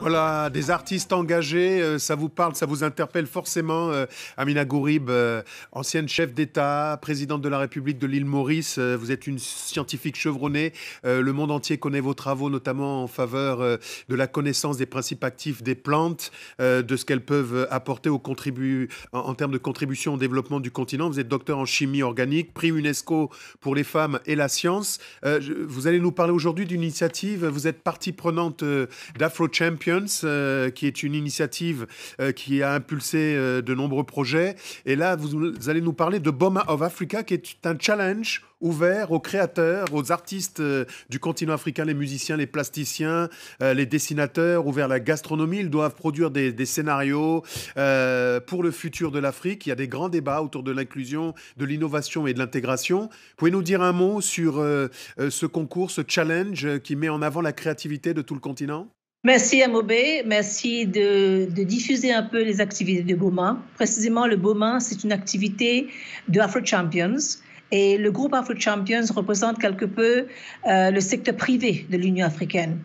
Voilà, des artistes engagés, euh, ça vous parle, ça vous interpelle forcément. Euh, Amina Gourib, euh, ancienne chef d'État, présidente de la République de l'île Maurice, vous êtes une scientifique chevronnée. le monde entier connaît vos travaux, notamment en faveur de la connaissance des principes actifs des plantes, de ce qu'elles peuvent apporter au contribu en, termes de contribution au développement du continent. Vous êtes docteur en chimie organique, prix UNESCO pour les femmes et la science. vous allez nous parler aujourd'hui d'une initiative, vous êtes partie prenante d'Afro Champions euh, qui est une initiative euh, qui a impulsé euh, de nombreux projets. Et là, vous, allez nous parler de Boma of Africa, qui est un challenge ouvert aux créateurs, aux artistes du continent africain, les musiciens, les plasticiens, les dessinateurs, ouvert à la gastronomie. Ils doivent produire des, des scénarios pour le futur de l'Afrique. Il y a des grands débats autour de l'inclusion, de l'innovation et de l'intégration. Pouvez nous dire un mot sur ce concours, ce challenge qui met en avant la créativité de tout le continent? Merci Amobé, merci de, diffuser un peu les activités de BOMA. Précisément, le BOMA, c'est une activité de Afro Champions. Et le groupe Afro Champions représente quelque peu euh, le secteur privé de l'Union africaine.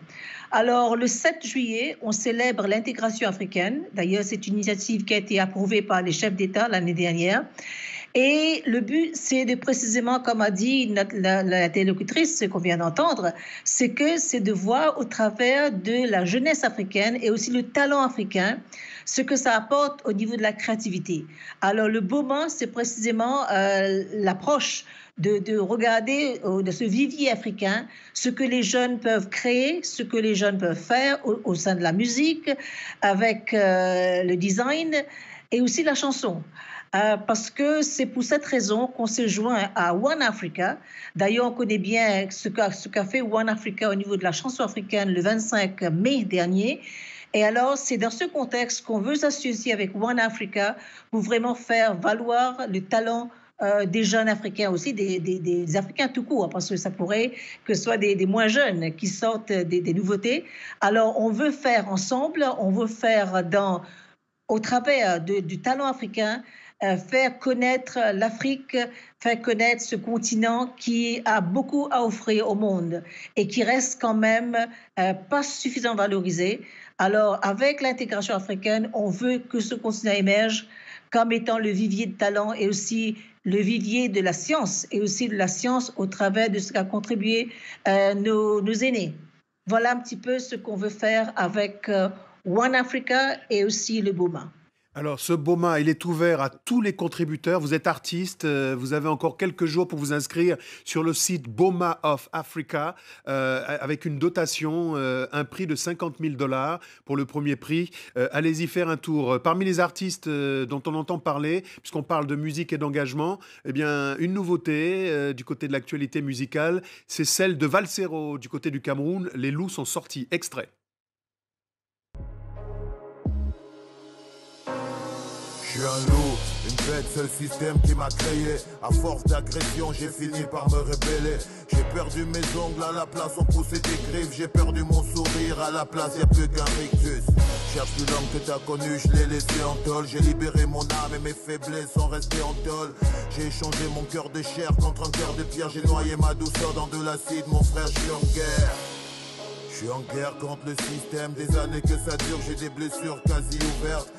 Alors, le 7 juillet, on célèbre l'intégration africaine. D'ailleurs, c'est une initiative qui a été approuvée par les chefs d'État l'année dernière. Et le but, c'est de précisément, comme a dit la, la, ce qu'on vient d'entendre, c'est que c'est de voir au travers de la jeunesse africaine et aussi le talent africain ce que ça apporte au niveau de la créativité. Alors le moment, c'est précisément euh, l'approche de, de, regarder euh, de ce vivier africain ce que les jeunes peuvent créer, ce que les jeunes peuvent faire au, sein de la musique, avec euh, le design et aussi la chanson. Euh, parce que c'est pour cette raison qu'on s'est joint à One Africa. D'ailleurs, on connaît bien ce qu'a fait One Africa au niveau de la chanson africaine le 25 mai dernier. Et alors, c'est dans ce contexte qu'on veut s'associer avec One Africa pour vraiment faire valoir le talent euh, des jeunes Africains aussi, des, Africains tout court, parce que ça pourrait que ce soit des, moins jeunes qui sortent des, nouveautés. Alors, on veut faire ensemble, on veut faire au travers du talent africain, faire connaître l'Afrique, faire connaître ce continent qui a beaucoup à offrir au monde et qui reste quand même euh, pas suffisamment valorisé. Alors, avec l'intégration africaine, on veut que ce continent émerge comme étant le vivier de talent et aussi le vivier de la science et aussi de la science au travers de ce qu'a contribué euh, nos, aînés. Voilà un petit peu ce qu'on veut faire avec One Africa et aussi le BOMA. Alors, ce BOMA, il est ouvert à tous les contributeurs. Vous êtes artiste, euh, vous avez encore quelques jours pour vous inscrire sur le site BOMA of Africa euh, avec une dotation, euh, un prix de 50 000 dollars pour le premier prix. Allez-y faire un tour. Parmi les artistes dont on entend parler, puisqu'on parle de musique et d'engagement, eh bien, une nouveauté du côté de l'actualité musicale, c'est celle de Valsero du côté du Cameroun. Les loups sont sortis. Extrait. Je suis un loup, une bête, c'est système qui m'a créé. À force d'agression, j'ai fini par me rébeller. J'ai perdu mes ongles, à la place on poussait des griffes. J'ai perdu mon sourire, à la place y a plus qu'un rictus. Cherche plus l'homme que t'as connu, je l'ai laissé en tôle. J'ai libéré mon âme et mes faiblesses sont restées en tôle. J'ai échangé mon cœur de chair contre un cœur de pierre. J'ai noyé ma douceur dans de l'acide, mon frère, je suis en guerre. Je suis en guerre contre le système, des années que ça dure, j'ai des blessures quasi ouvertes.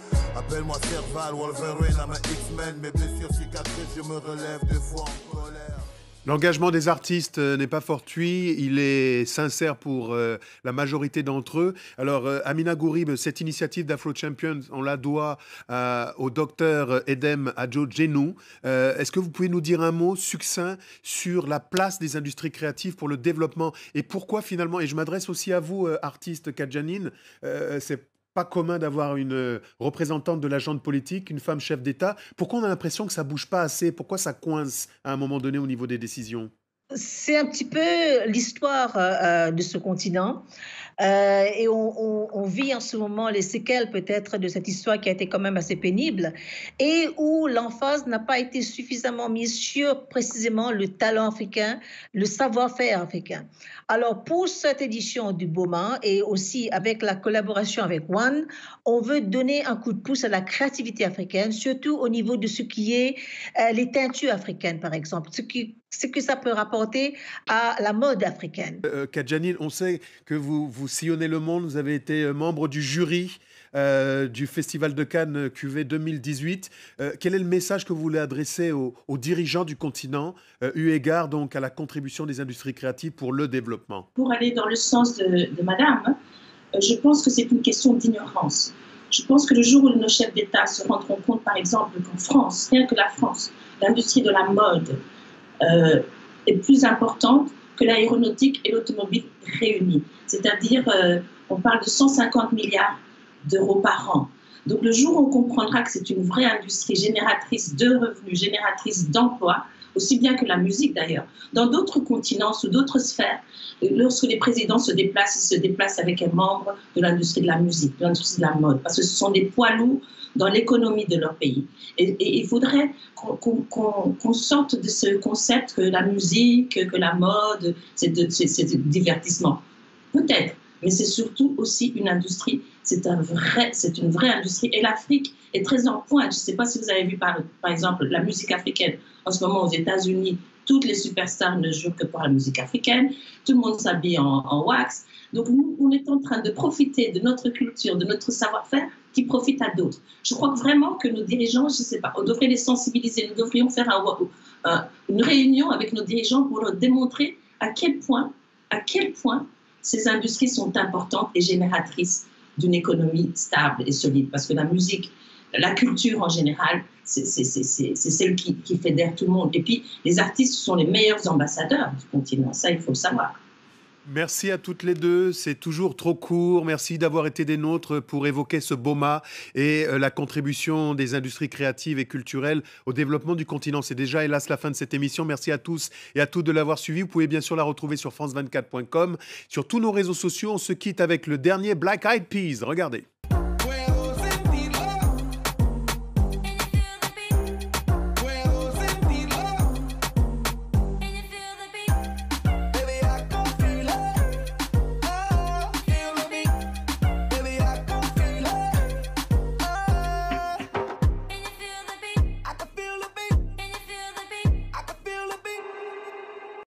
L'engagement des artistes euh, n'est pas fortuit, il est sincère pour euh, la majorité d'entre eux. Alors, euh, Amina Gourib, cette initiative d'Afro Champions, on la doit au docteur Edem Adjo Genou. Est-ce que vous pouvez nous dire un mot succinct sur la place des industries créatives pour le développement? Et pourquoi finalement, et je m'adresse aussi à vous, artiste Kadjanine, c'est pas commun d'avoir une euh, représentante de l'agente politique, une femme chef d'État. Pourquoi on a l'impression que ça bouge pas assez? Pourquoi ça coince à un moment donné au niveau des décisions? C'est un petit peu l'histoire euh, euh, de ce continent. Euh, et on, vit en ce moment les séquelles peut-être de cette histoire qui a été quand même assez pénible et où l'emphase n'a pas été suffisamment mise sur précisément le talent africain, le savoir-faire africain. Alors pour cette édition du BOMA et aussi avec la collaboration avec One, on veut donner un coup de pouce à la créativité africaine, surtout au niveau de ce qui est les teintures africaines par exemple, ce ce que ça peut rapporter à la mode africaine. Euh, on sait que vous, vous sillonnez le monde, vous avez été euh, membre du jury euh, du Festival de Cannes QV 2018. Euh, quel est le message que vous voulez adresser aux, dirigeants du continent, eu égard donc à la contribution des industries créatives pour le développement? Pour aller dans le sens de, de Madame, je pense que c'est une question d'ignorance. Je pense que le jour où nos chefs d'État se rendront compte, par exemple, qu'en France, rien que la France, l'industrie de la mode, euh, est plus importante que l'aéronautique et l'automobile réunis. C'est-à-dire, euh, on parle de 150 milliards d'euros par an. Donc le jour où on comprendra que c'est une vraie industrie génératrice de revenus, génératrice d'emplois, aussi bien que la musique d'ailleurs, dans d'autres continents, sous d'autres sphères, lorsque les présidents se déplacent, ils se déplacent avec un membre de l'industrie de la musique, de l'industrie de la mode, parce que ce sont des poids lourds dans l'économie de leur pays. Et, il faudrait qu'on sorte de ce concept que la musique, que la mode, c'est du divertissement. Peut-être, mais c'est surtout aussi une industrie, c'est une vraie industrie. Et l'Afrique est très en pointe. Je ne sais pas si vous avez vu par, exemple la musique africaine en ce moment aux États-Unis. Toutes les superstars ne jouent que pour la musique africaine. Tout le monde s'habille en, wax. Donc nous, on est en train de profiter de notre culture, de notre savoir-faire qui profite à d'autres. Je crois vraiment que nos dirigeants, je ne sais pas, on devrait les sensibiliser. Nous devrions faire une réunion avec nos dirigeants pour leur démontrer à quel point ces industries sont importantes et génératrices d'une économie stable et solide. Parce que la musique, la culture en général, c'est celle qui, qui fédère tout le monde. Et puis, les artistes sont les meilleurs ambassadeurs du continent. Ça, il faut le savoir. Merci à toutes les deux. C'est toujours trop court. Merci d'avoir été des nôtres pour évoquer ce BOMA et euh, la contribution des industries créatives et culturelles au développement du continent. C'est déjà, hélas, la fin de cette émission. Merci à tous et à toutes de l'avoir suivi. Vous pouvez bien sûr la retrouver sur France24.com, sur tous nos réseaux sociaux. On se quitte avec le dernier Black Eyed Peas. Regardez.